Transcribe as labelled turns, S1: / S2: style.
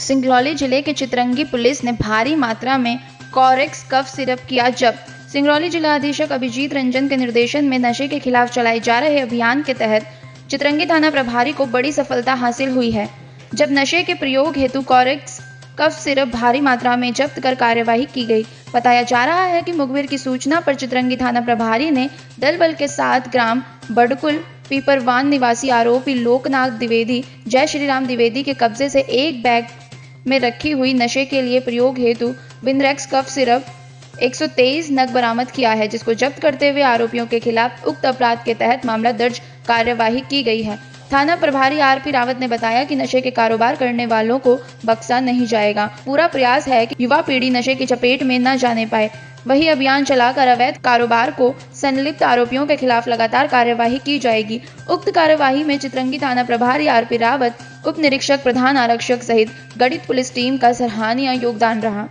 S1: सिंगरौली ज़िले के चितरंगी पुलिस ने भारी मात्रा में कॉरेक्स कफ सिरप किया जब्त। सिंगरौली जिला अधीक्षक अभिजीत रंजन के निर्देशन में नशे के खिलाफ चलाए जा रहे अभियान के तहत चितरंगी थाना प्रभारी को बड़ी सफलता हासिल हुई है। जब नशे के प्रयोग हेतु कॉरेक्स कफ सिरप भारी मात्रा में जब्त कर कार्यवाही की गई, बताया जा रहा है कि मुखबिर की सूचना पर चितरंगी थाना प्रभारी ने दल बल के साथ ग्राम बड़कुल पीपरवान निवासी आरोपी लोकनाथ द्विवेदी, जय श्री राम द्विवेदी के कब्जे से एक बैग में रखी हुई नशे के लिए प्रयोग हेतु बिंद्रेक्स कफ सिरप 123 नग बरामद किया है, जिसको जब्त करते हुए आरोपियों के खिलाफ उक्त अपराध के तहत मामला दर्ज कार्यवाही की गई है। थाना प्रभारी आरपी रावत ने बताया कि नशे के कारोबार करने वालों को बख्शा नहीं जाएगा। पूरा प्रयास है कि युवा पीढ़ी नशे की चपेट में न जाने पाए। वही अभियान चलाकर अवैध कारोबार को संलिप्त आरोपियों के खिलाफ लगातार कार्यवाही की जाएगी। उक्त कार्यवाही में चित्रंगी थाना प्रभारी आरपी रावत उप निरीक्षक प्रधान आरक्षक सहित गठित पुलिस टीम का सराहनीय योगदान रहा।